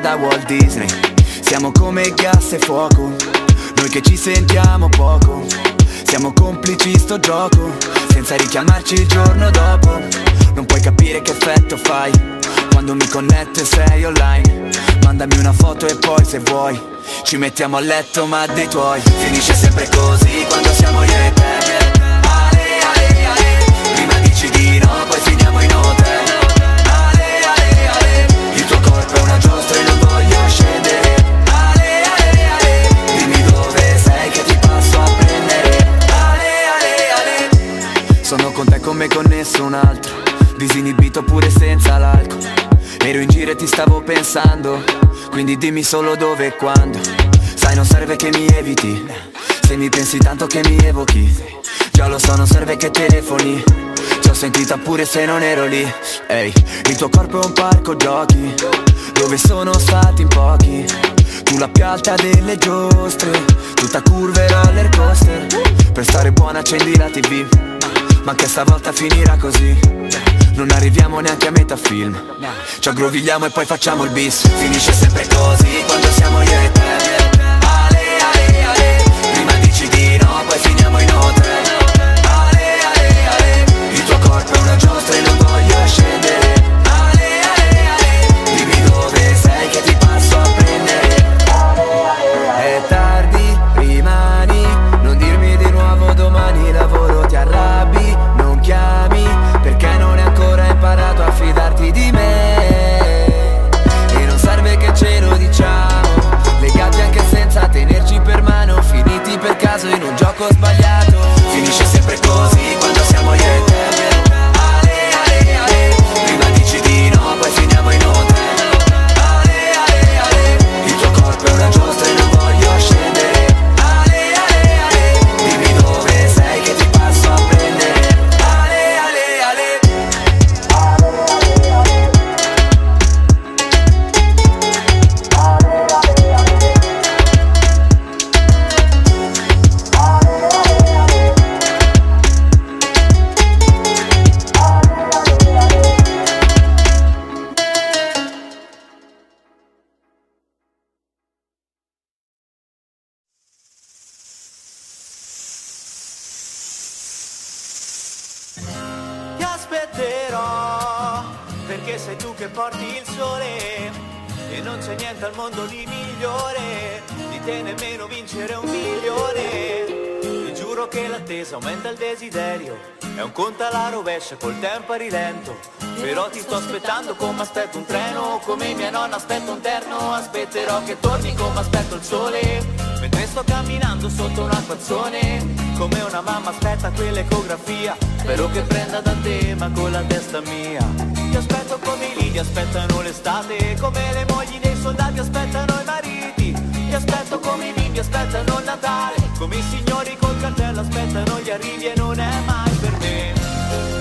da Walt Disney. Siamo come gas e fuoco Noi che ci sentiamo poco. Siamo complici sto gioco Senza richiamarci il giorno dopo. Non puoi capire che effetto fai Quando mi connetto e sei online. Mandami una foto e poi se vuoi Ci mettiamo a letto ma dei tuoi. Finisce sempre così quando siamo io e te. Ale, ale, ale Prima dici di no, poi finiamo in hotel nessun altro. Disinibito pure senza l'alcol. Ero in giro e ti stavo pensando. Quindi dimmi solo dove e quando. Sai non serve che mi eviti. Se mi pensi tanto che mi evochi. Già lo so non serve che telefoni. Ti ho sentita pure se non ero lì. Ehi, il tuo corpo è un parco giochi. Dove sono stati in pochi. Tu la più alta delle giostre. Tutta curve roller coaster. Per stare buona accendi la tv Ma che stavolta finirà così. Non arriviamo neanche a metà film. Ci aggrovigliamo e poi facciamo il bis. Finisce sempre così quando siamo io e te. Ale, ale, ale. Prima dici di no, poi finiamo in hotel. Ale, ale, ale. Il tuo corpo è una giostra e non voglio scendere sbagliato. Finisce sempre così desiderio. È un conto alla rovescia col tempo a rilento. Però ti sto aspettando come aspetto un treno, come mia nonna aspetto un terno. Aspetterò che torni come aspetto il sole. Mentre sto camminando sotto un acquazzone, come una mamma aspetta quell'ecografia. Spero che prenda da te, ma con la testa mia. Ti aspetto come i lidi aspettano l'estate, come le mogli dei soldati aspettano i mariti. Ti aspetto come i bimbi aspettano il Natale, come i signori col cartello aspettano gli arrivi e non è mai per me.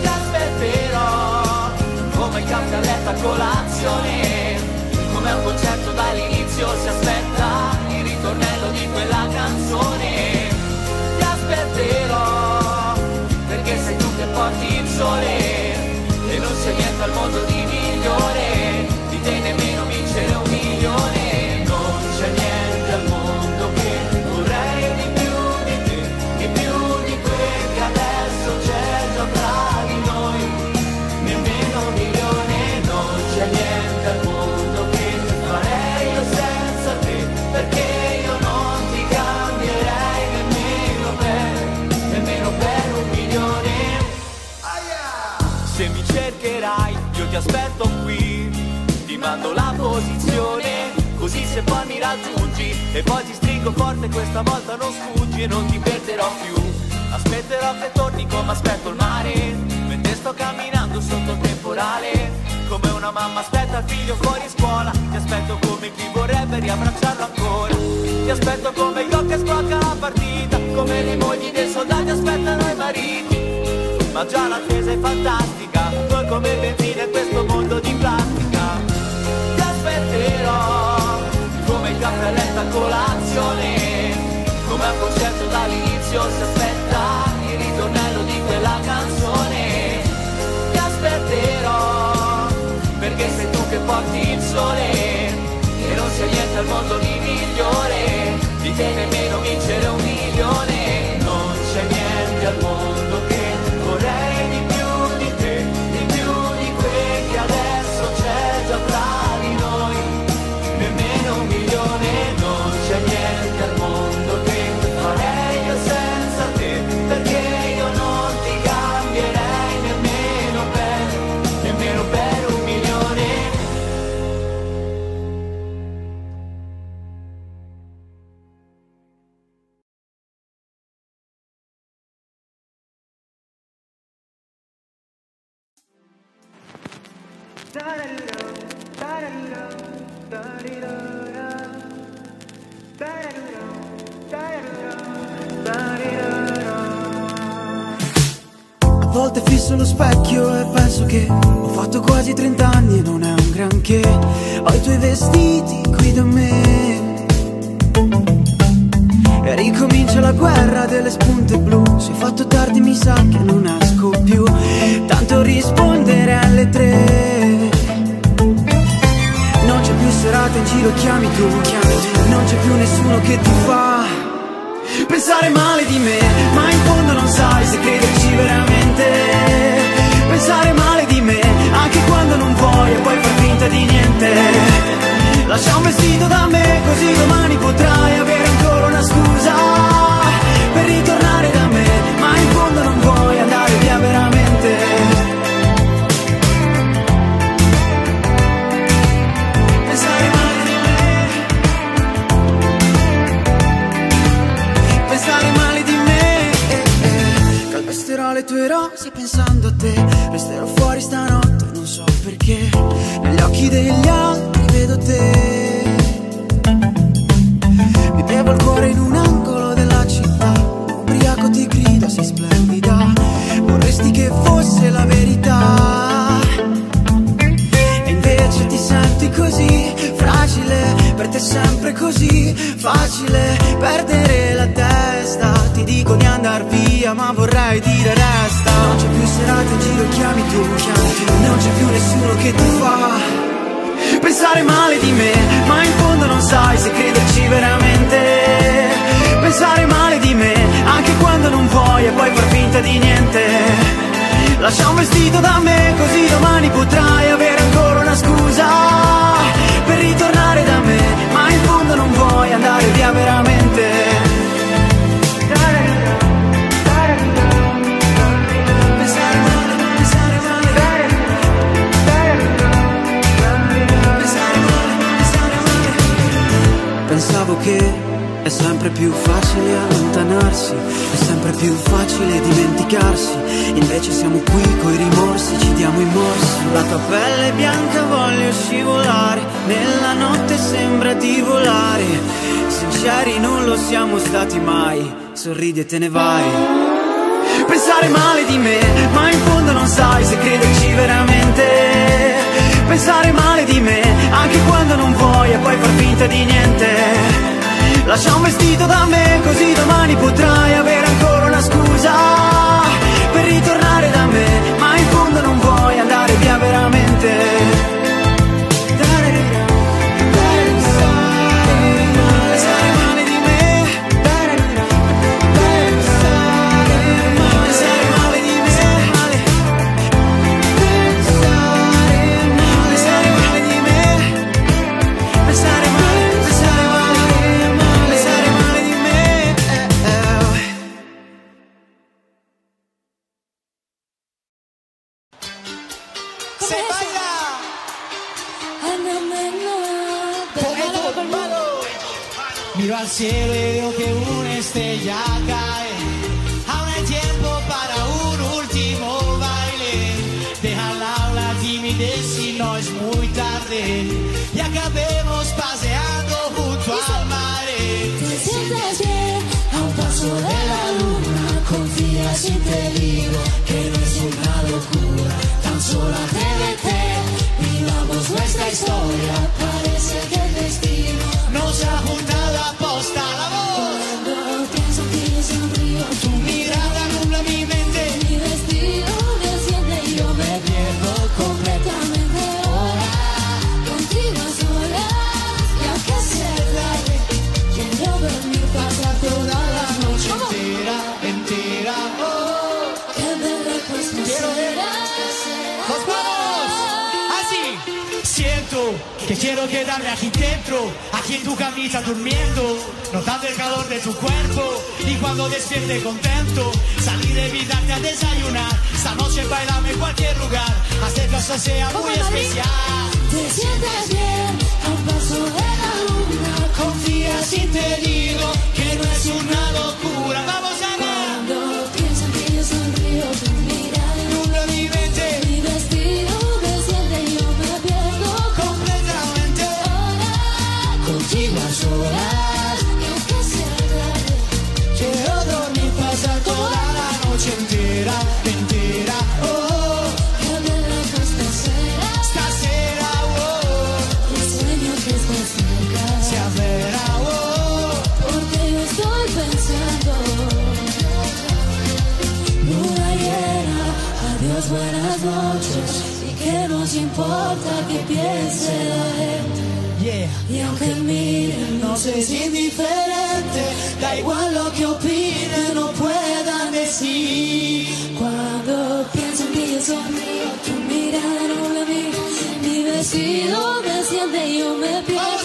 Ti aspetterò come cambia a letto a colazione, come un concerto dall'inizio si aspetta il ritornello di quella canzone. Ti aspetterò perché sei tu che porti il sole e non c'è niente al mondo di migliore mando la posizione, così se poi mi raggiungi e poi ti stringo forte, questa volta non sfuggi e non ti perderò più. Aspetterò che torni come aspetto il mare, mentre sto camminando sotto il temporale. Come una mamma aspetta il figlio fuori scuola Ti aspetto come chi vorrebbe riabbracciarlo ancora. Ti aspetto come gli occhi sblocca la partita Come le mogli dei soldati aspettano i mariti. Ma già l'attesa è fantastica Noi come benzina in questo mondo di colazione Come al concerto dall'inizio si aspetta Il ritornello di quella canzone. Ti aspetterò Perché sei tu che porti il sole. E non c'è niente al mondo di migliore Di te nemmeno vincere un milione. Non c'è niente al mondo vestiti qui da me. E ricomincia la guerra delle spunte blu. Se ho fatto tardi mi sa che non esco più. Tanto rispondere alle tre. Non c'è più serata in giro, chiami tu, chiami tu. Non c'è più nessuno che ti fa pensare male di me, ma in fondo non sai se crederci veramente. Pensare male di me, anche quando non vuoi e poi far finta di niente. Lascia un vestito da me, così domani potrai avere ancora una scusa per ritornare da me, ma in fondo non vuoi andare via veramente. Pensare male di me pensare male di me. Calpesterò le tue rose pensando a te Resterò fuori stanotte, non so perché Negli occhi degli altri vedo te Mi bevo il cuore in un angolo della città Ubriaco ti grida, sei splendida Vorresti che fosse la verità e invece ti senti così fragile, per te è sempre così facile perdere la testa. Ti dico di andar via, ma vorrei dire resta. Non c'è più serata in giro, chiami tu, chiami tu. Non c'è più nessuno che ti fa pensare male di me, ma in fondo non sai se crederci veramente. Pensare male di me, anche quando non vuoi e poi far finta di niente. Lascia un vestito da me così domani potrai avere ancora una scusa per ritornare da me, ma in fondo non vuoi andare via veramente. Che è sempre più facile allontanarsi, è sempre più facile dimenticarsi. Invece siamo qui coi rimorsi, ci diamo i morsi. La tua pelle bianca voglio scivolare, nella notte sembra di volare. Sinceri non lo siamo stati mai, sorridi e te ne vai. Pensare male di me, ma in fondo non sai se crederci veramente. Pensare male di me, anche quando non vuoi e poi far finta di niente. Lascia un vestito da me, così domani potrai avere ancora una scusa per ritornare Siento que quiero quedarme aquí dentro, aquí en tu camita durmiendo, notando el calor de tu cuerpo y cuando despierte contento, salir de invitarte a desayunar, esta noche bailame en cualquier lugar, hacer que esto sea muy especial. Te sientes bien a un paso de la luna. Confía si te digo que no es una locura. Si indiferente, da igual lo que opinen o puedan decir. Cuando piensan que yo sonrío, tu mirada no la vi, mi vestido desciende y yo me pierdo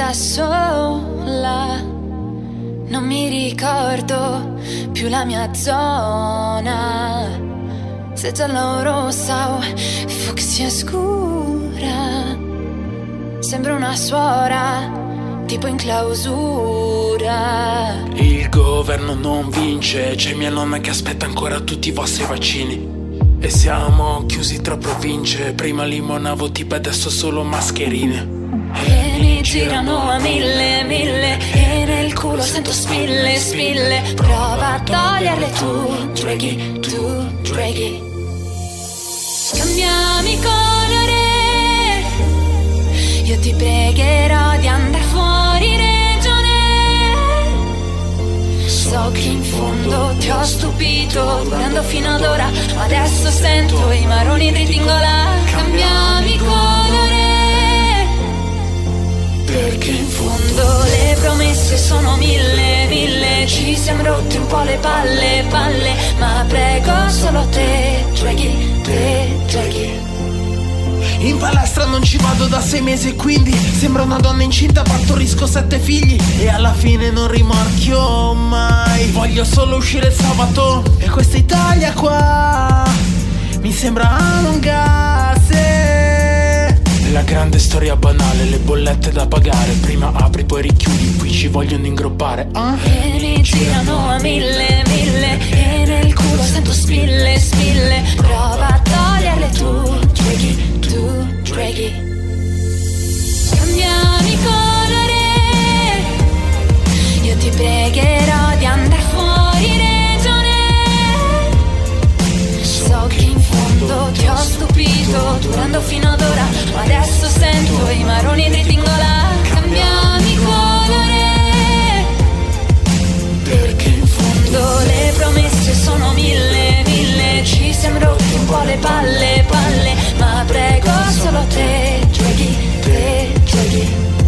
da sola. Non mi ricordo più la mia zona. Se gialla o rossa o fucsia scura. Sembra una suora, tipo in clausura. Il governo non vince, c'è mia nonna che aspetta ancora tutti i vostri vaccini. E siamo chiusi tra province, prima limonavo tipo adesso solo mascherine. Mi girano a mille, mille E nel culo sento spille, spille. Prova a toglierle tu, draghi, tu, draghi. Cambiami colore Io ti pregherò di andare fuori regione. So che in fondo ti ho stupito Durando fino ad ora adesso sento i maroni dritti in gola Cambiami colore promesse sono mille, mille. Ci siamo rotti un po' le palle, palle. Ma prego solo te, draghi, te, draghi In palestra non ci vado da sei mesi e quindi Sembra una donna incinta, partorisco sette figli. E alla fine non rimorchio mai. Voglio solo uscire il sabato. E questa Italia qua Mi sembra allungarsi La grande storia banale, le bollette da pagare Prima apri poi richiudi, qui ci vogliono ingroppare ah? E mi girano a mille, mille E nel culo sento spille, spille Prova a toglierle tu, draghi, tu, draghi Cambiami colore Io ti pregherò di andare stupito Durando fino ad ora. Ma adesso sento i maroni dritti in gola Cambiami colore. Perché in fondo le promesse sono mille, mille. Ci siamo rotti un po' le palle, palle. Ma prego solo te, draghi, te, draghi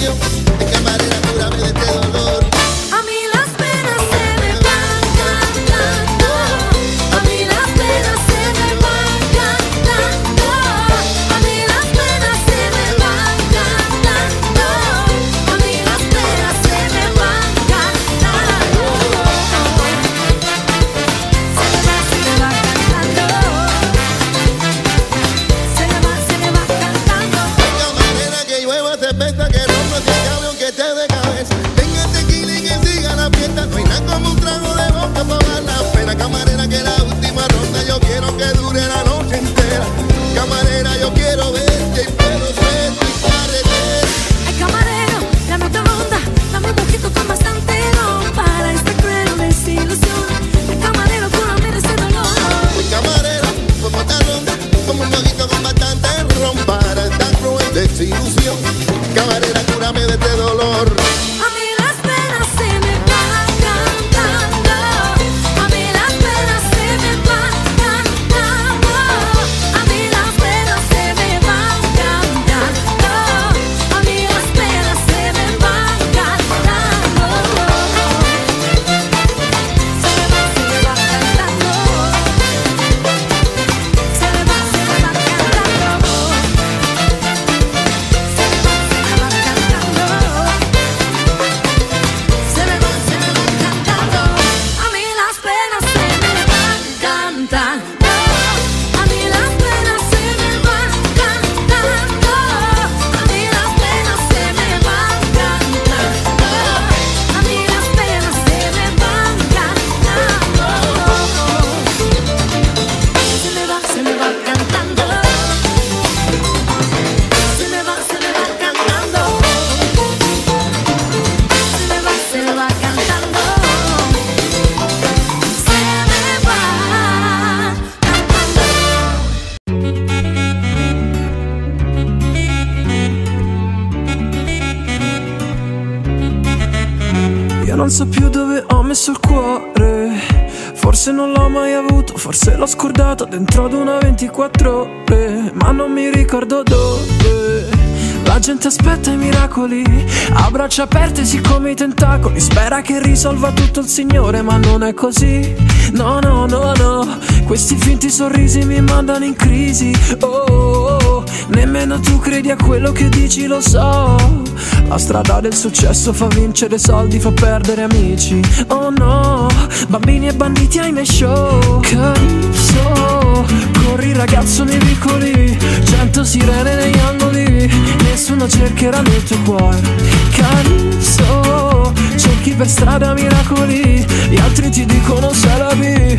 you. Scordato dentro ad una 24 ore. Ma non mi ricordo dove. La gente aspetta i miracoli, a braccia aperte siccome i tentacoli. Spera che risolva tutto il Signore, ma non è così. No, no, no, no. Questi finti sorrisi mi mandano in crisi. Oh, oh, oh. nemmeno tu credi a quello che dici, lo so. La strada del successo fa vincere soldi, fa perdere amici. Oh no, bambini e banditi ai miei show. Calypso, corri ragazzo nei vicoli, cento sirene negli angoli, nessuno cercherà nel tuo cuore. Calypso, cerchi per strada miracoli, gli altri ti dicono se la vi.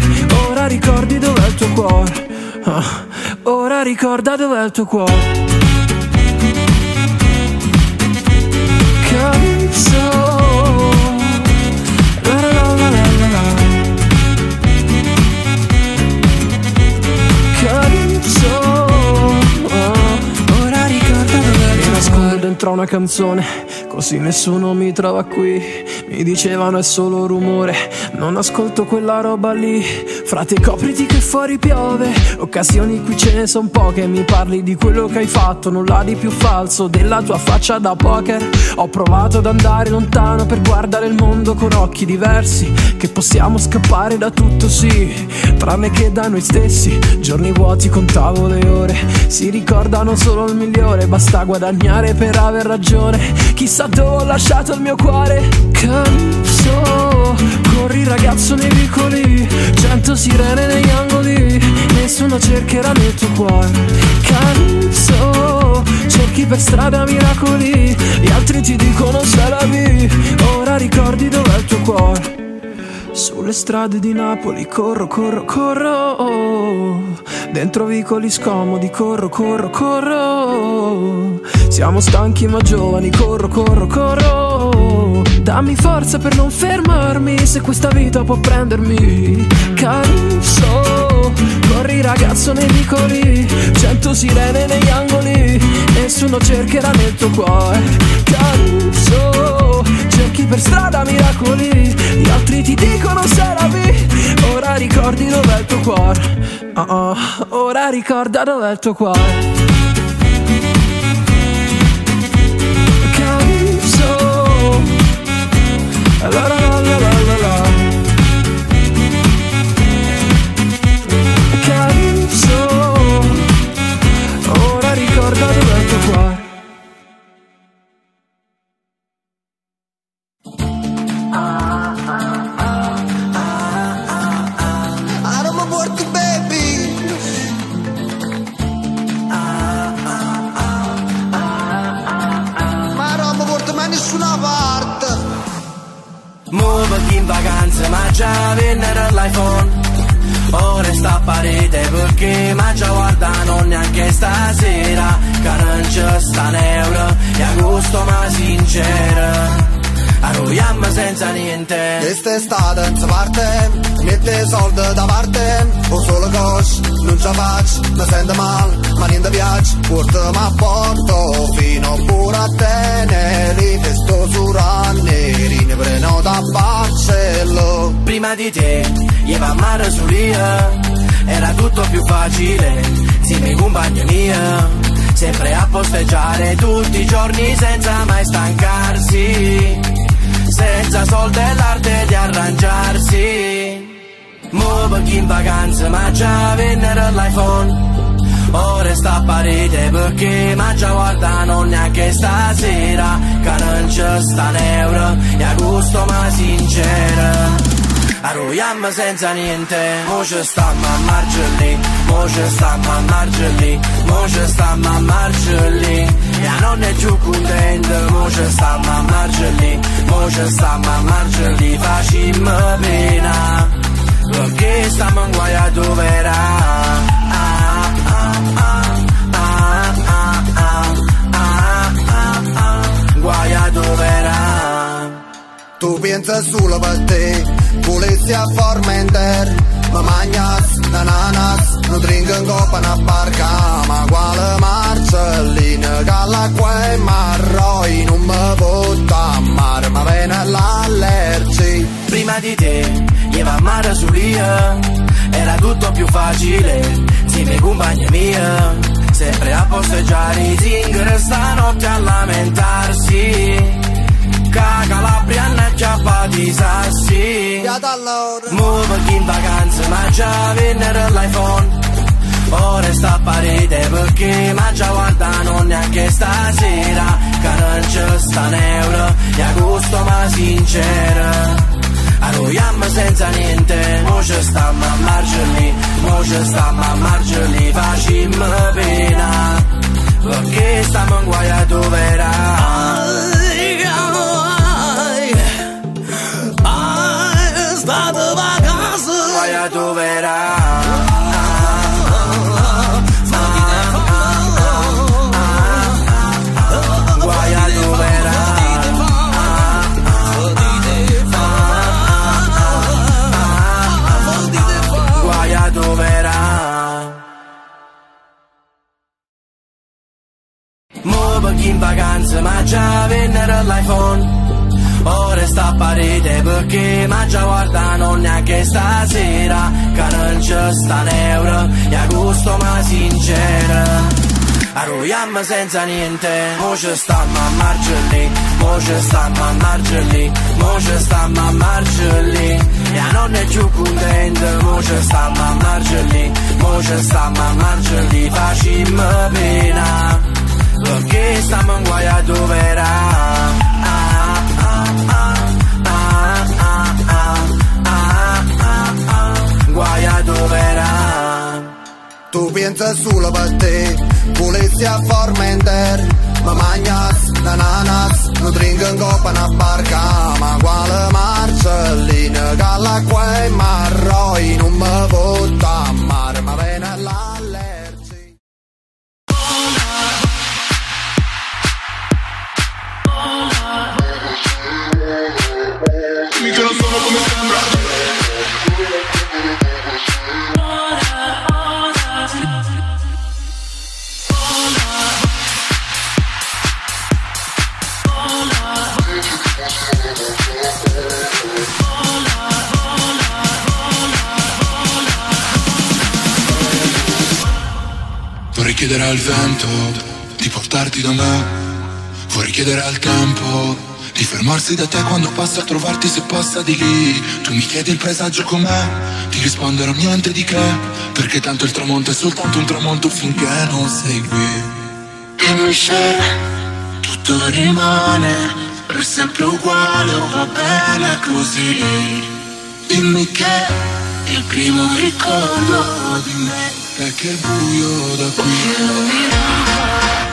Ora ricordi dov'è il tuo cuore. Ah, ora ricorda dov'è il tuo cuore. Dentro una canzone. Così nessuno mi trova qui. Mi dicevano è solo rumore. Non ascolto quella roba lì Frate copriti che fuori piove. Occasioni qui ce ne son poche. Mi parli di quello che hai fatto Nulla di più falso Della tua faccia da poker. Ho provato ad andare lontano Per guardare il mondo con occhi diversi. Che possiamo scappare da tutto sì. Tranne che da noi stessi. Giorni vuoti contavo le ore. Si ricordano solo il migliore. Basta guadagnare per aver ragione. Chissà dove ho lasciato il mio cuore. Calypso Corri ragazzo nei vicoli. Cento sirene negli angoli Nessuno cercherà nel tuo cuore. Calypso Cerchi per strada miracoli Gli altri ti dicono se la vi Ora ricordi dov'è il tuo cuore sulle strade di Napoli corro, corro, corro. Dentro vicoli scomodi corro, corro, corro. Siamo stanchi ma giovani, corro, corro, corro. Dammi forza per non fermarmi Se questa vita può prendermi. Calypso Corri ragazzo nei vicoli. Cento sirene negli angoli Nessuno cercherà nel tuo cuore Calypso Cerchi per strada miracoli Gli altri ti dicono se la vi Ora ricordi dov'è il tuo cuore. Oh, oh, Ora ricorda dov'è il tuo cuore. Calypso La la la la la la Calypso Ora ricorda dov'è il tuo cuore Muovo in vacanza ma già vennero l'iPhone. Ora sta a parete perché ma già guardano neanche stasera. Che c'è sta un euro e agosto ma sincero Arroiamo senza niente Quest'estate si parte, mette soldi da parte, o solo cosci, non ce faccio, mi sento male, ma niente piace, portami a porto, fino pure a Tenerife, sto su Ranneri, ne prendo da Barcellona. Prima di te, io va mare su Era tutto più facile, sì mi compagno mia Sempre a posteggiare tutti i giorni senza mai stancarsi Senza soldi e l'arte di arrangiarsi. Muovo chi in vacanza ma già vennero l'iPhone. Ora sta a parete perché ma già guardano neanche stasera. Che non c'è sta un euro e agosto ma sincera Arruiamo senza niente. Mo ci stammo a lì Mo ci stammo a lì Mo ci stammo a Margelli E a nonna è giù contenta Mo ci stammo a lì Mo ci stammo a Margelli Facimmo pena Perché stiamo in guaiato vera guai a dovera Tu pensa solo per te Polizia Formenter Ma magnas, nananas non drinc în coppa una barca Ma quale marcellina galla qua e marro marroi Nu mă vot amar Ma vene l'allergi. Prima di te gli Io amara su via Era tutto più facile Insieme compagna mia. Sempre a posteggiare i zingari Stanotte a lamentarsi. Caga la brianna chiappati i sassi. Muovo chi in vacanza Ma già vennero l'iPhone. Ora sta a parete perché ma già guardano neanche stasera. Che non c'è sta un euro di agosto ma sincera. Arroiamo senza niente, mo ci stiamo a margine Mo ci stiamo a margine, facciamo pena. Perché stiamo in guai dove era tú verás. Perché ma già guardano neanche stasera. Che non c'è sta un euro di agosto ma sincera. Arroiamo senza niente, mo ci stiamo a margine Mo ci stiamo a margine, mo ci stiamo a margine Mia nonna è più contenta, mo ci stiamo a margine Mo ci stiamo a margine, facciamo pena. Perché stiamo in guai a dove era? Ah, ah, ah, ah, Guai a dove era. Tu piensas solo per te, volessi a Formentera Ma mangias bananas, non dringo in coppa una barca Ma quale marcellina, che e marroi Non mi vota chiedere al vento di portarti da me. Vorrei chiedere al tempo di fermarsi da te quando passa a trovarti se passa di lì. Tu mi chiedi il paesaggio com'è Ti risponderò niente di che Perché tanto il tramonto è soltanto un tramonto finché non sei qui se tutto rimane per sempre uguale o va bene così. Dimmi che il primo ricordo di me È il buio da qui Così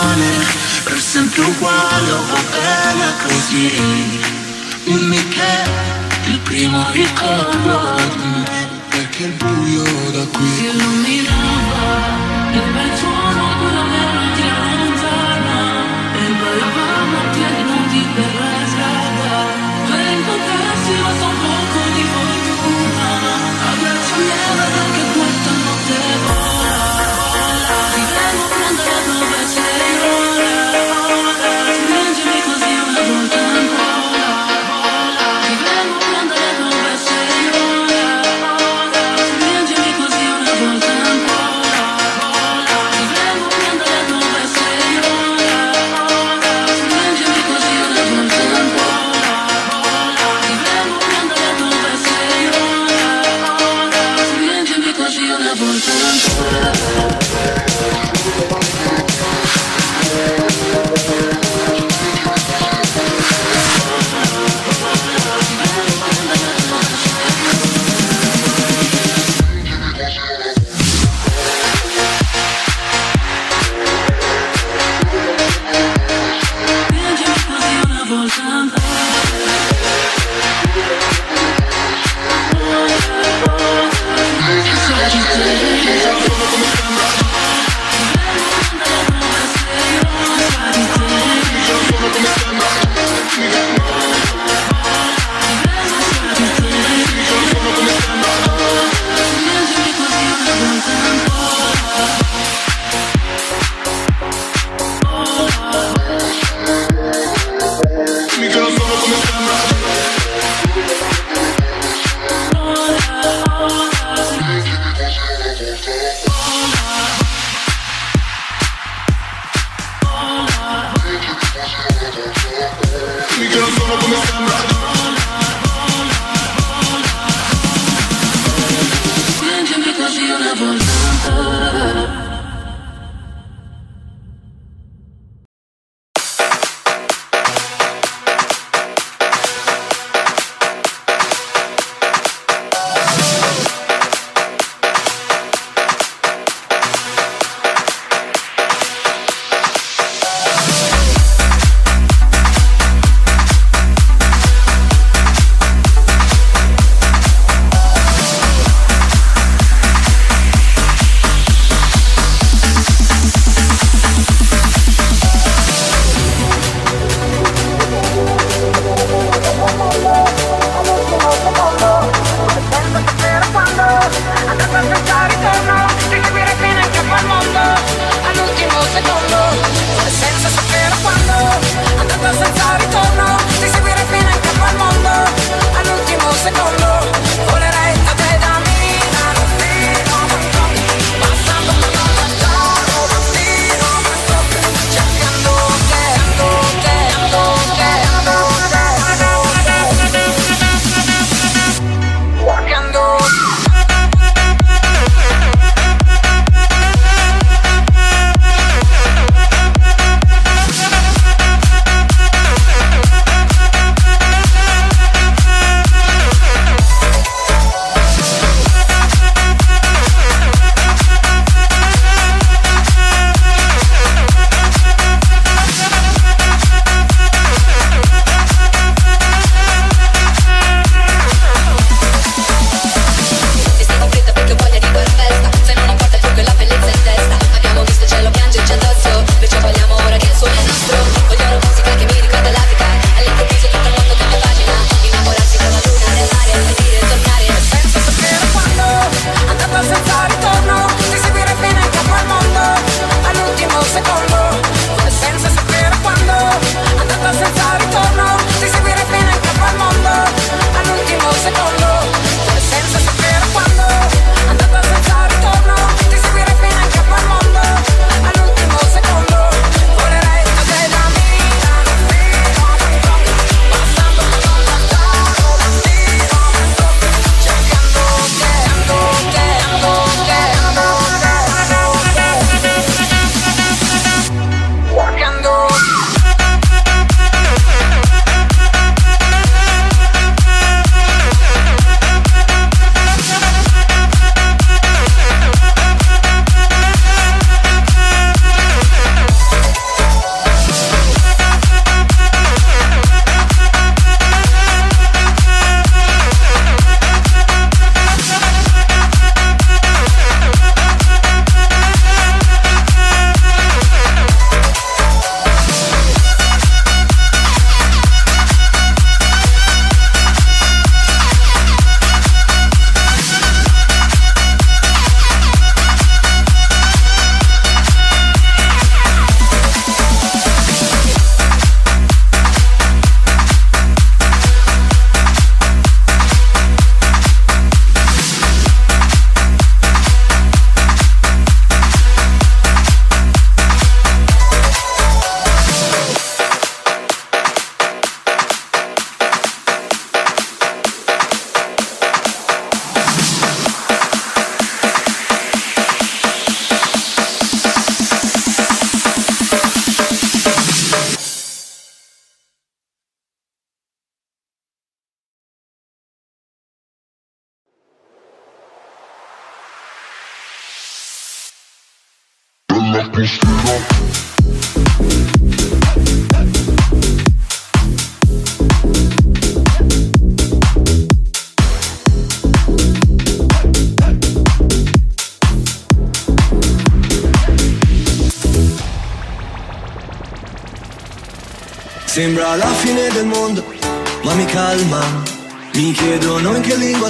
rimane per sempre uguale o va bene così. Dimmi che il primo ricordo perché il buio da qui Si illuminava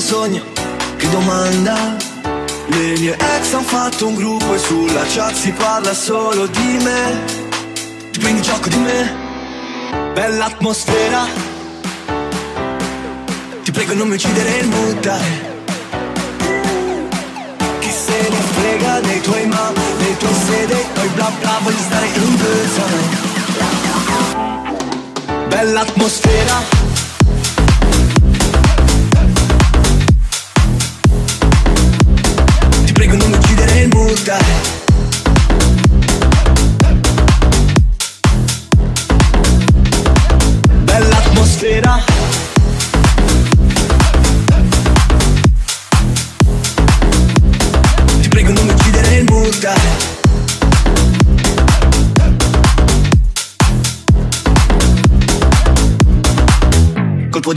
sogno, che domanda. Le mie ex han fatto un gruppo e sulla chat si parla solo di me. Ti prendi gioco di me? Bella atmosfera. Ti prego non mi uccidere il dai. Chi se ne frega dei tuoi ma, dei tuoi se, dei tuoi bla bla, voglio stare in time. Bella atmosfera. Uccidere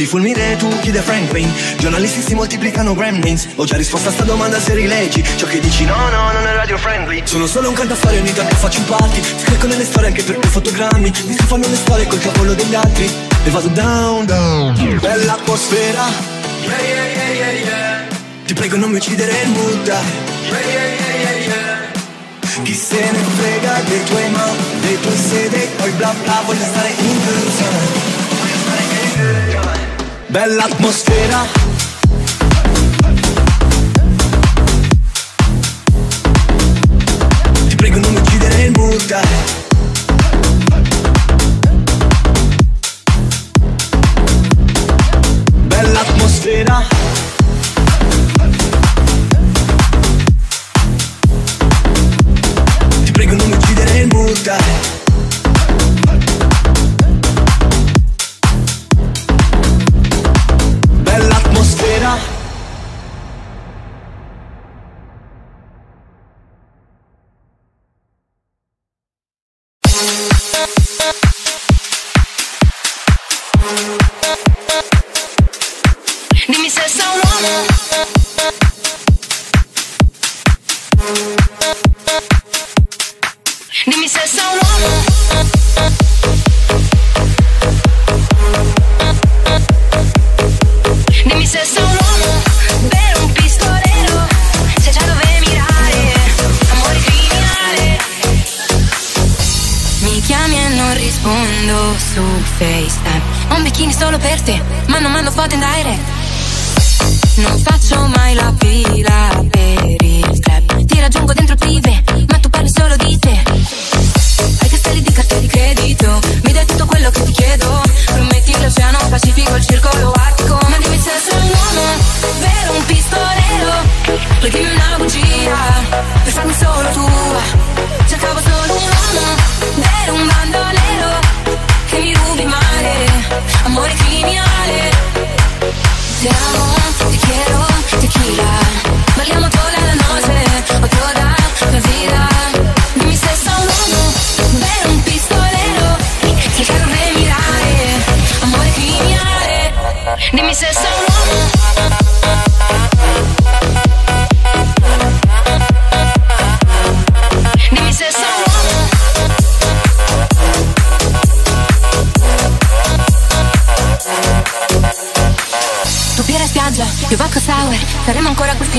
di fulmine tu chiede Franklin Giornalisti si moltiplicano gremlins Ho già risposto a sta domanda se rileggi Ciò che dici. No no non è radio friendly. Sono solo un cantastorie ogni tanto faccio un party. Scarico nelle storie anche per quei fotogrammi. Mi schifano le storie col cavolo degli altri. E vado down. Down. Bella atmosfera. Yeah yeah yeah yeah yeah. Ti prego non mi uccidere il mood Yeah yeah yeah yeah yeah. Chi se ne frega dei tuoi ma Dei tuoi se dei tuoi bla bla Voglio stare in time Bella atmosfera Ti prego non uccidere il dai. Bella atmosfera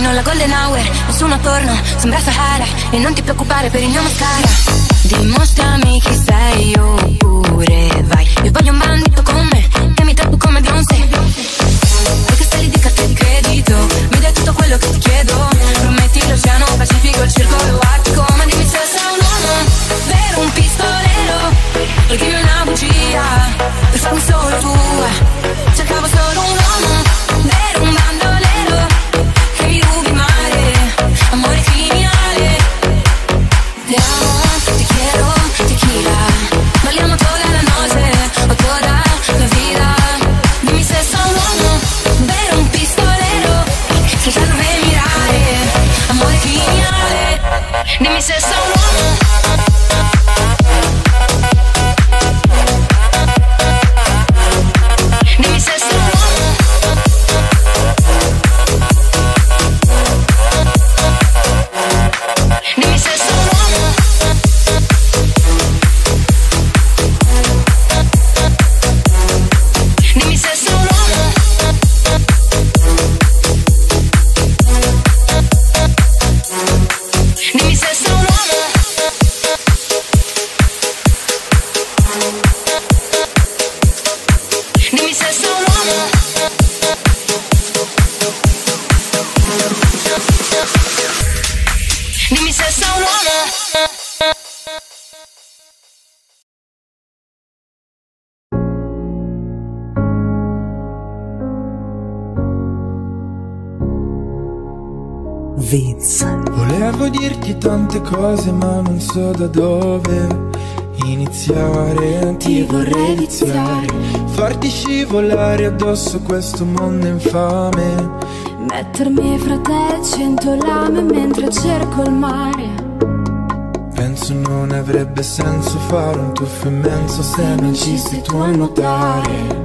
fino alla golden hour Nessuno attorno, sembra Sahara E non ti preoccupare per il mio mascara. Dimostrami chi sei oppure vai. Io voglio un bandito con me Che mi tratto come Beyoncé. Hai castelli di carte di credito? Mi dai tutto quello che ti chiedo. Prometti l'oceano Pacifico, il circolo artico Ma dimmi se sei un uomo Vero un pistolero. E dimmi una bugia? Per farmi solo tua. Cercavo solo un uomo sa dove cose ma non so da dove iniziare. Ti vorrei viziare Farti scivolare addosso questo mondo infame. Mettermi fra te cento lame mentre cerco il mare. Penso non avrebbe senso fare un tuffo immenso se non ci sei tu a nuotare.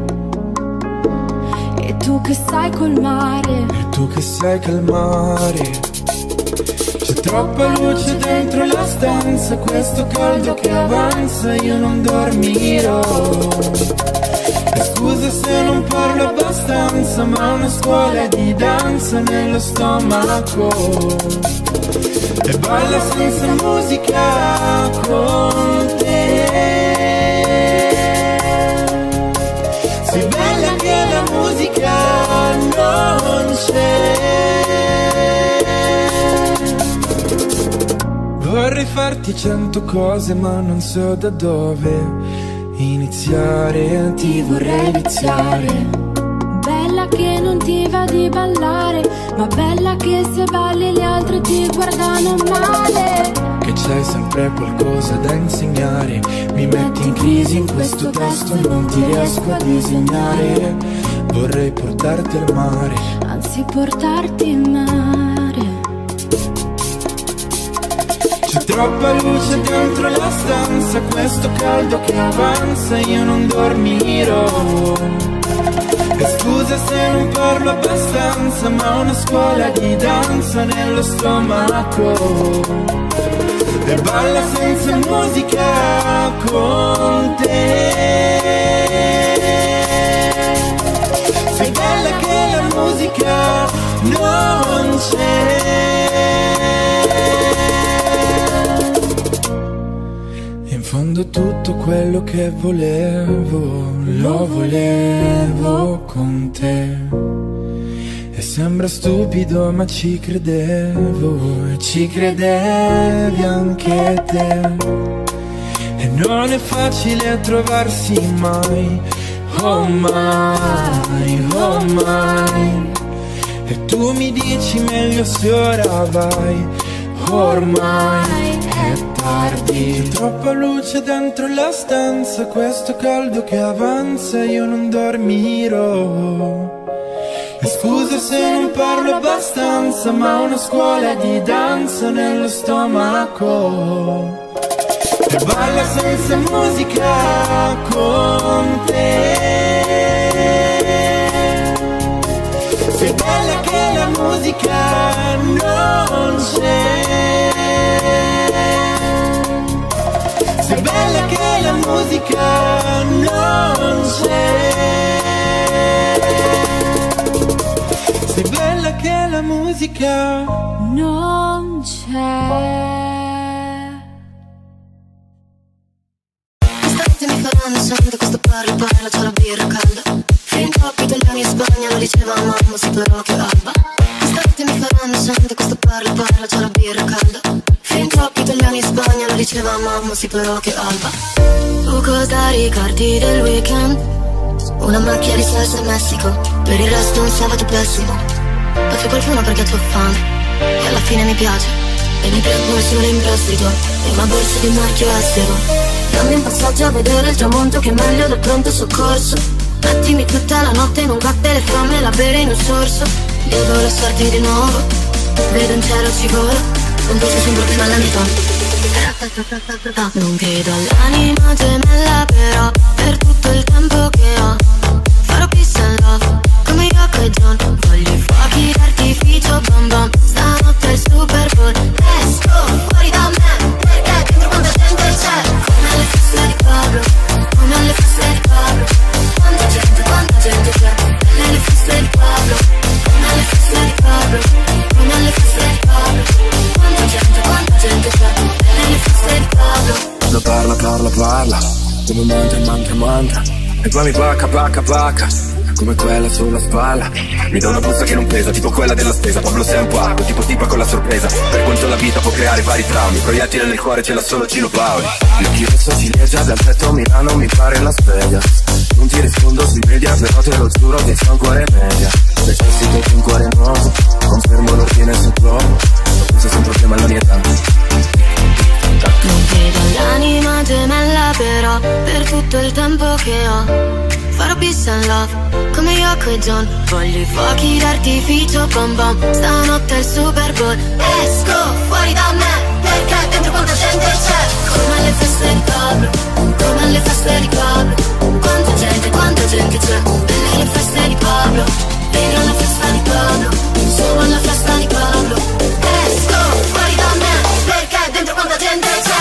E tu che sai col mare. E tu che sai calmare troppa luce dentro la stanza Questo caldo che avanza io non dormirò. Scusa se non parlo abbastanza Ma una scuola di danza nello stomaco. E balla senza musica con Vorrei farti cento cose ma non so da dove iniziare. Ti vorrei viziare. Bella che non ti va di ballare, ma bella che se balli gli altri ti guardano male. Che c'hai sempre qualcosa da insegnare. Mi metti in crisi in questo testo e non ti riesco a disegnare. Vorrei portarti al mare. Anzi portarti in mare. Troppa luce dentro la stanza Questo caldo che avanza io non dormirò. E scusa se non parlo abbastanza Ma una scuola di danza nello stomaco. E balla senza musica con te. Sei bella che la musica non c'è fondo tutto quello che volevo Lo volevo con te. E sembra stupido ma ci credevo E ci credevi anche te. E non è facile trovarsi mai Oh mai, oh mai. E tu mi dici meglio se ora vai Ormai tardi Troppa luce dentro la stanza Questo caldo che avanza io non dormirò. E scusa se non parlo abbastanza Ma una scuola di danza nello stomaco. E balla senza musica con te. Sei bella che la musica non c'è Sei bella che la musica non c'è. Sei bella che la musica non c'è. Quest'estate mi faranno sangue, questo parlo parlo, c'ho la birra calda. Fin troppi italiani in Spagna, lo diceva mamma, però che alba. Quest'estate mi faranno sangue, questo parlo parlo, c'ho la birra calda Fin troppi italiani in Spagna, lo diceva mamma, però che alba. Tu cosa ricordi del weekend? Una macchia di salsa in Messico Per il resto un sabato pessimo. Bacio qualcuno perché ho fame E alla fine mi piace. E mi prendo solo in prestito E una borsa di marchio estero Dammi un passaggio a vedere il tramonto che è meglio del pronto soccorso. Mettimi tutta la notte in un cocktail e fammela bere in un sorso. Devo lasciarti di nuovo Vedo un cielo ci vola Con te sei sempre prima lento non credo all'anima gemella però Per tutto il tempo che ho Farò peace and love Come Yoko e John Voglio i fuochi d'artificio bom bom Stanotte mantra E poi mi pacca, pacca, pacca Come quella sulla spalla. Mi dà una busta che non pesa, tipo quella della spesa. Pablo sei un pago, tipo tipa con la sorpresa. Per quanto la vita può creare vari traumi. Proiettile nel cuore ce l'ha solo Gino Paoli. L'occhio rosso ciliegia, dal petto Milano mi pare la sveglia. Non ti rispondo sui media, però te lo giuro che c'è un cuore media. Necessito di un cuore nuovo Confermo l'ordine sul globo. Ho preso un problema alla mia età Non vedo l'anima gemella però Per tutto il tempo che ho. Farò peace and love Come Yoko e John. Voglio i fuochi d'artificio bom bom. Stanotte è il Super Bowl. Esco fuori da me Perché dentro quanta gente c'è? Come alle feste di Pablo Come alle feste di Pablo. Quanta gente, quanta gente c'è? Belle le feste di Pablo. Vieni alla festa di Pablo Sono alla festa di Pablo dentro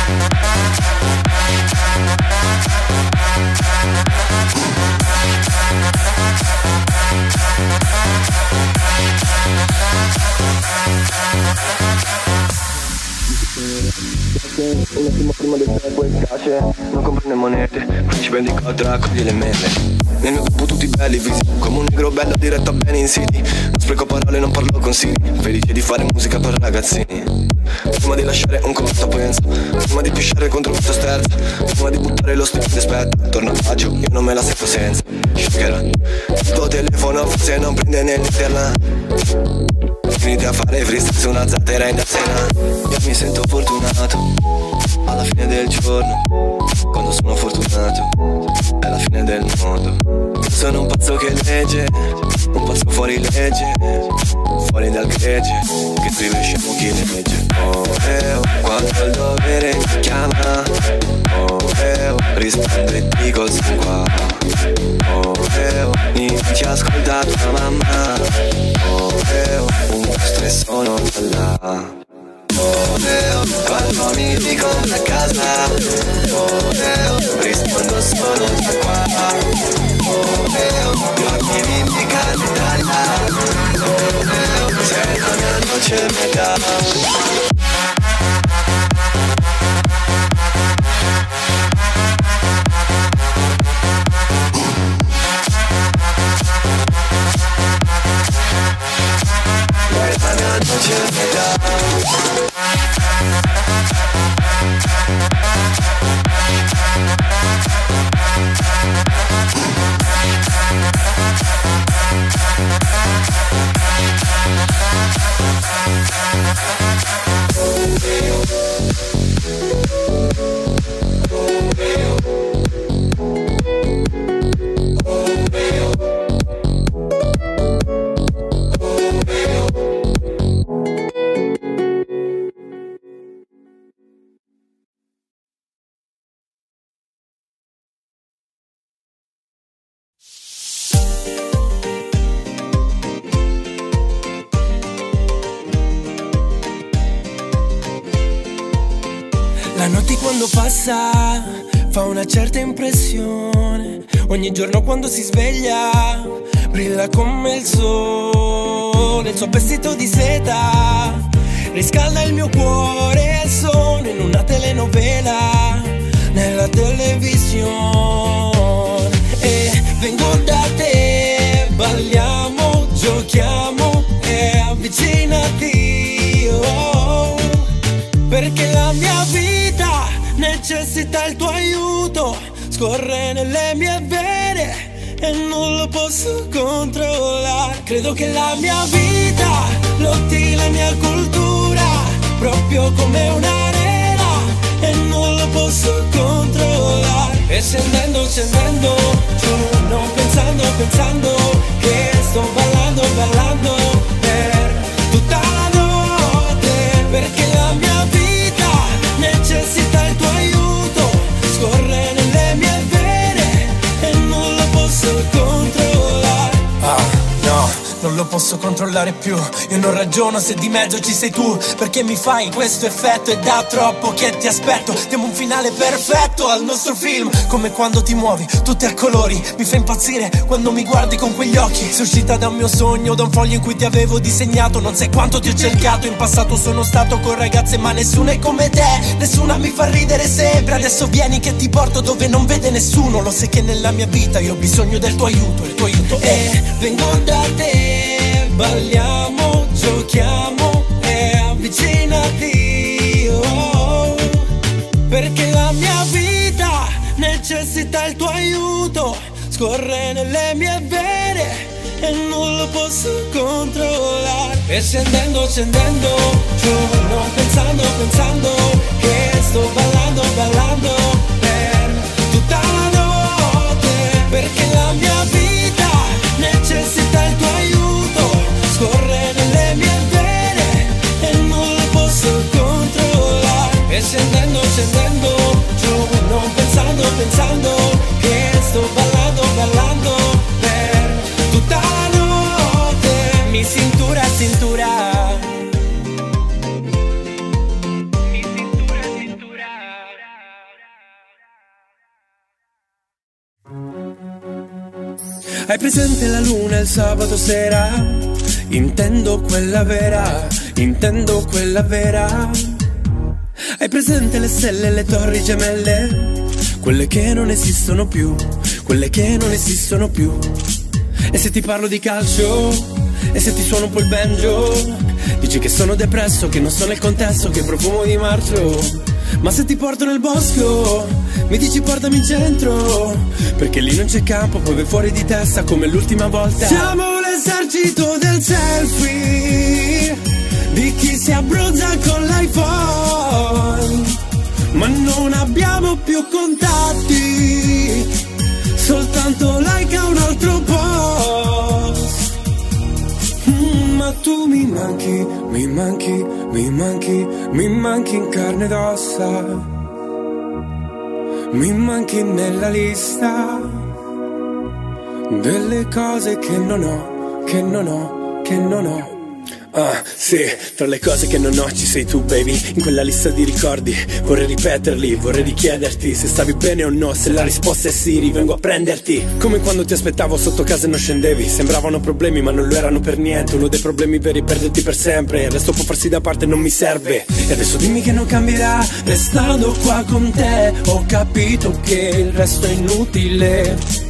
Thank you. Un attimo prima del tempo tace Non comprende monete, principe di cotta raccoglie le mele. Nel mio gruppo tutti belli visi Come un negro bello diretto a bene in city. Non spreco parole, non parlo consigli Felice di fare musica per ragazzini. Prima di lasciare un conto penso. Prima di pisciare contro questo sterzo. Prima di buttare lo stipendio aspetta Torno a faccio, io non me la sento senza. Shaker Il tuo telefono forse non prende nell'internet Finite a fare freestyle su una zattera in da cena Io mi sento fortunato Alla fine del giorno Quando sono fortunato È la fine del mondo. Sono un pazzo che legge Un pazzo fuori legge Fuori dal gregge Che scrive scemo chi legge. Oh eh oh Quando il dovere chiama Oh oh e dico sono qua Oh eh oh Inizia a ascoltare tua mamma. Oh oh Un mostro e sono là Oh oh Quando mi dicono a casa. Oh oh Rispondo sono da qua. Oh eh oh Gli occhi mi indicano Italia Oh eh oh Sei la mia noce metà noce passa fa una certa impressione. Ogni giorno quando si sveglia brilla come il sole. Il suo vestito di seta riscalda il mio cuore. Sono in una telenovela nella televisione. E vengo da te, balliamo, giochiamo e avvicinati. oh. Perché la mia vita necessita il tuo aiuto Scorre nelle mie vene e non lo posso controllare. Credo che la mia vita lotti la mia cultura Proprio come un'arena e non lo posso controllare. E scendendo, scendendo giù Non pensando, pensando che sto ballando, ballando non lo posso controllare più. Io non ragiono se di mezzo ci sei tu. Perché mi fai questo effetto? E da troppo che ti aspetto. Diamo un finale perfetto al nostro film. Come quando ti muovi, tutte a colori. Mi fa impazzire quando mi guardi con quegli occhi. Sei uscita da un mio sogno, da un foglio in cui ti avevo disegnato. Non sai quanto ti ho cercato. In passato sono stato con ragazze, ma nessuna è come te. Nessuna mi fa ridere sempre. Adesso vieni che ti porto dove non vede nessuno. Lo sai che nella mia vita io ho bisogno del tuo aiuto. Il tuo aiuto è vengo da te, balliamo, giochiamo e avvicinati. oh. Perché la mia vita necessita il tuo aiuto. Scorre nelle mie vene e non lo posso controllare. E scendendo, scendendo giù, non pensando, pensando che sto ballando, ballando Scendendo, scendendo giù, non pensando, pensando che sto ballando, ballando per tutta la notte. Mi cintura, cintura. Hai presente la luna il sabato sera? Intendo quella vera, intendo quella vera. Hai presente le stelle le torri gemelle? Quelle che non esistono più, quelle che non esistono più. E se ti parlo di calcio? E se ti suono un po' il banjo? Dici che sono depresso, che non so nel contesto, che profumo di marcio. Ma se ti porto nel bosco, mi dici portami in centro. Perché lì non c'è campo, vai fuori di testa come l'ultima volta. Siamo l'esercito del selfie, di chi si abbronza con l'iPhone. Ma non abbiamo più contatti, soltanto like a un altro post. Mm, ma tu mi manchi, mi manchi, mi manchi, mi manchi in carne ed ossa. Mi manchi nella lista delle cose che non ho, che non ho, che non ho. Ah, sì, tra le cose che non ho ci sei tu, baby. In quella lista di ricordi vorrei ripeterli, vorrei richiederti se stavi bene o no. Se la risposta è sì, rivengo a prenderti. Come quando ti aspettavo sotto casa e non scendevi. Sembravano problemi, ma non lo erano per niente. Uno dei problemi veri perderti per sempre. Il resto può farsi da parte, non mi serve. E adesso dimmi che non cambierà, restando qua con te. Ho capito che il resto è inutile.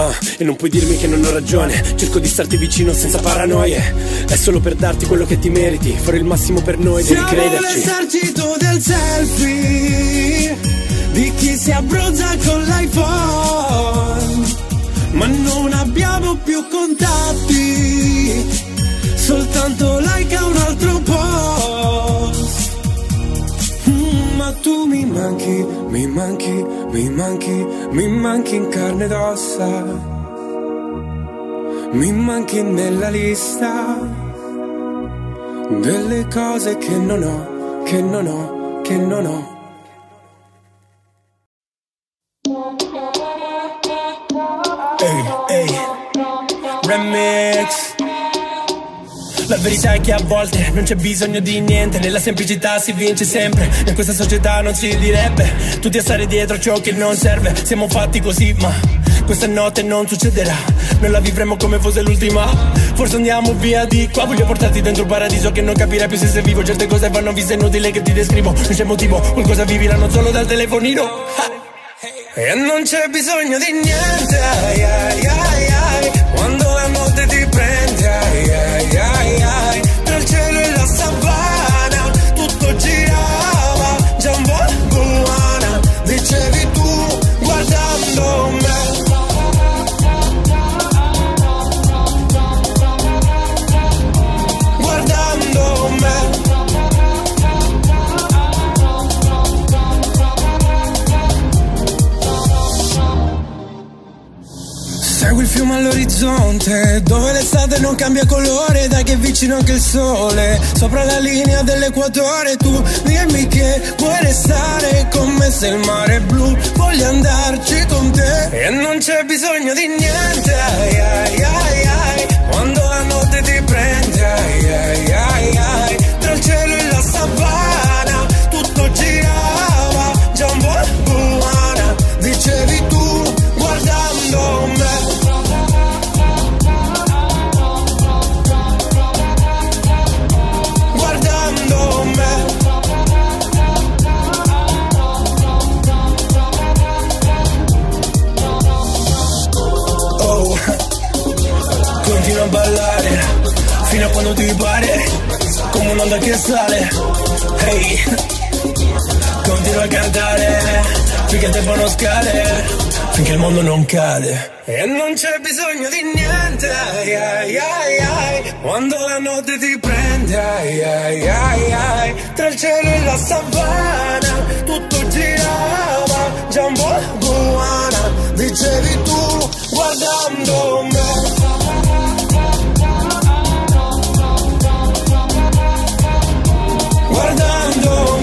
Ah, e non puoi dirmi che non ho ragione. Cerco di starti vicino senza paranoie. È solo per darti quello che ti meriti. Fare il massimo per noi, devi Siamo crederci. l'esercito del selfie Di chi si abbronza con l'iPhone. Ma non abbiamo più contatti Soltanto like a un tu mi manchi, mi manchi, mi manchi, mi manchi in carne ed ossa. Mi manchi nella lista delle cose che non ho, che non ho, che non ho. Ehi, ehi, remix La verità è che a volte non c'è bisogno di niente Nella semplicità si vince sempre. In questa società non si direbbe Tutti a stare dietro ciò che non serve. Siamo fatti così ma questa notte non succederà. Noi la vivremo come fosse l'ultima. Forse andiamo via di qua. Voglio portarti dentro un paradiso che non capirai più se sei vivo. Certe cose vanno viste inutile che ti descrivo. Non c'è motivo, qualcosa viviranno solo dal telefonino. Ha! E non c'è bisogno di niente, ai, ai, ai, fiume all'orizzonte, dove l'estate non cambia colore, dai che è vicino anche il sole, sopra la linea dell'equatore, tu dimmi che vuoi restare con me. Se il mare è blu, voglio andarci con te, e non c'è bisogno di niente, ai ai ai ai, quando la notte ti prende, quando ti pare, come un'onda che sale. Hey, continua a cantare il tempo non scade, finché il mondo non cade. E non c'è bisogno di niente, ai, ai, ai, ai, quando la notte ti prende, ai, ai, ai, ai, tra il cielo e la savana, tutto girava, Jumbo Buana, dicevi tu, guardando me. Guardando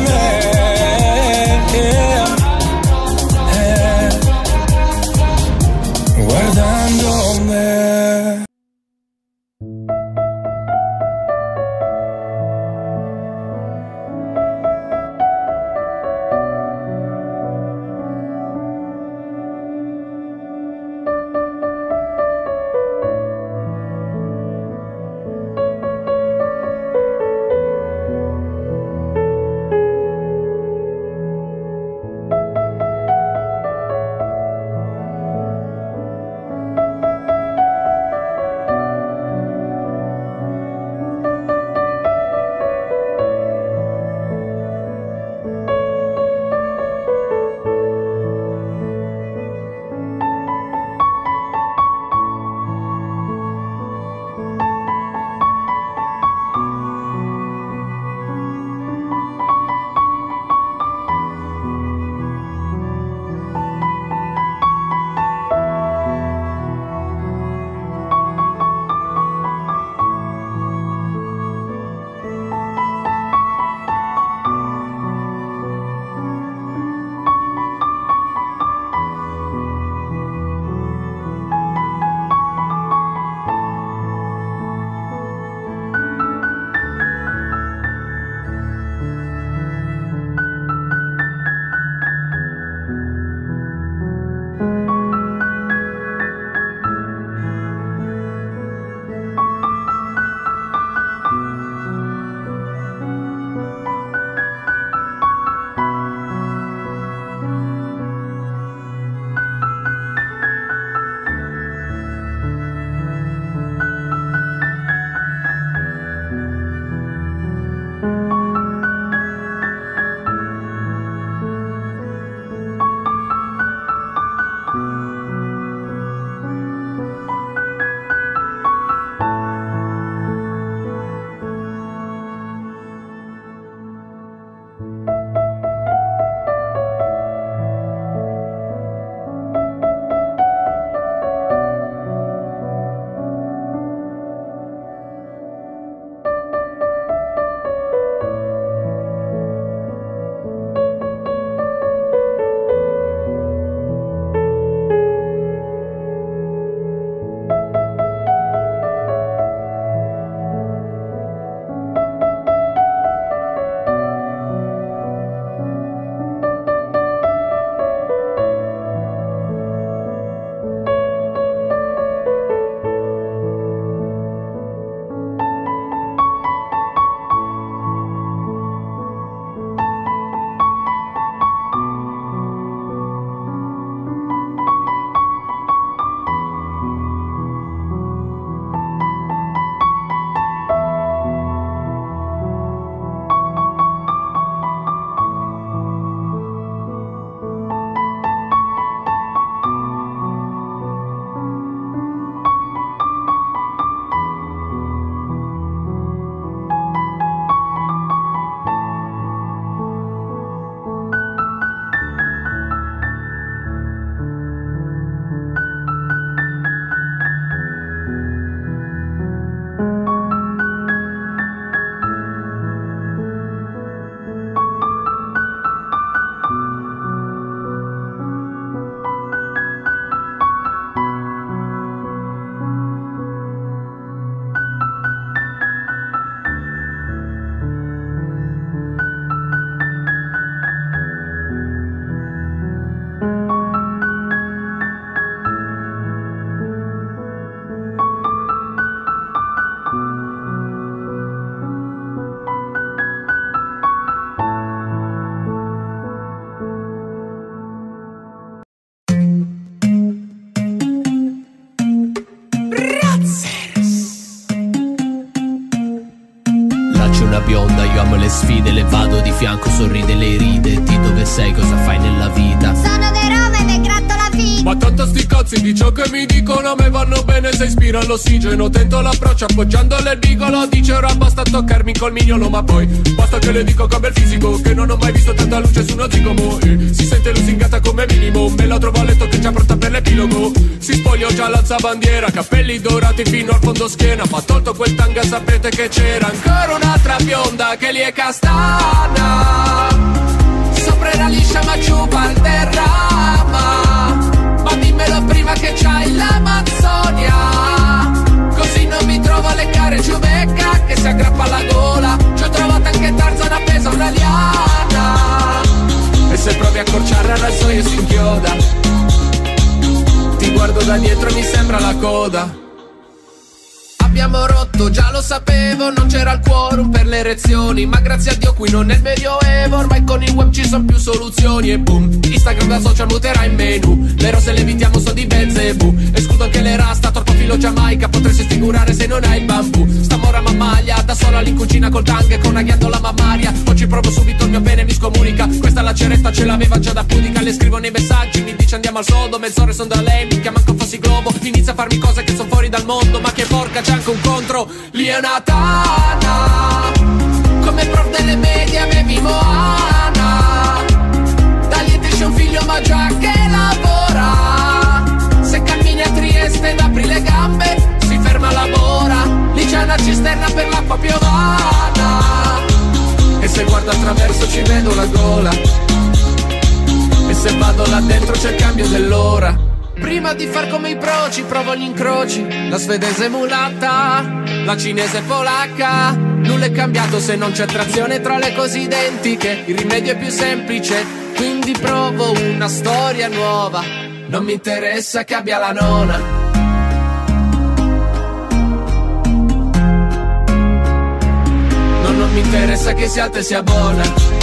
fianco Sorride, lei ride Di dove sei, cosa fai nella vita tanto sti cazzi di ciò che mi dicono A me vanno bene se ispira l'ossigeno. Tento l'approccio appoggiando il bigolo Dice ora basta toccarmi col mignolo Ma poi basta che le dico come il fisico Che non ho mai visto tanta luce su uno zigomo. E si sente lusingata come minimo Me la trovo a letto che già pronta per l'epilogo. Si spogliò già l'alzabandiera Capelli dorati fino al fondo schiena Ma tolto quel tanga sapete che c'era Ancora un'altra bionda che lì è castana Sopra era liscia ma giù Valderrama Ma dimmelo prima che c'hai l'Amazzonia. Così non mi trovo a leccare giù becca Che si aggrappa alla gola. Ci ho trovato anche Tarzan appesa a una liana. E se provi a accorciare il rasoio si inchioda. Ti guardo da dietro e mi sembra la coda Abbiamo rotto, già lo sapevo, non c'era il quorum per le erezioni Ma grazie a Dio qui non è il medioevo, ormai con il web ci sono più soluzioni E boom, Instagram da social muterà in menu Le rose le evitiamo sono di Belzebù Escludo anche le rasta, torpo filo Giamaica Potresti sfigurare se non hai il bambù Sta mora mammaglia, da sola lì in cucina col tang e con una ghiandola mammaria Oggi provo subito il mio bene mi scomunica Questa la ceretta ce l'aveva già da pudica Le scrivo nei messaggi, mi dice andiamo al sodo Mezz'ore sono da lei, mi chiama manco fossi globo Inizia a farmi cose che sono fuori dal mondo Ma che porca c'è anche un contro Lì è una tana Come prof delle medie avevi Moana c'è un figlio ma già che lavora. Se cammini a Trieste ed apri le gambe Si ferma lavora. Lì c'è una cisterna per l'acqua piovana. E se guardo attraverso ci vedo la gola. E se vado là dentro c'è il cambio dell'ora Prima di far come i proci, provo gli incroci. La svedese mulatta, la cinese polacca. Nulla è cambiato se non c'è trazione tra le cose identiche. Il rimedio è più semplice, quindi provo una storia nuova. Non mi interessa che abbia la nona. No, non mi interessa che sia alta e sia buona.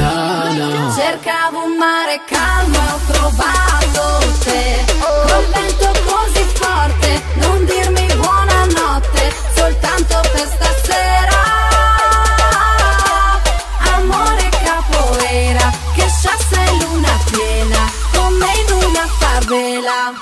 lontana Cercavo un mare calmo e ho trovato te. Col vento così forte, non dirmi buonanotte Soltanto per stasera. Amore capoeira, che chasse luna piena Come in una favela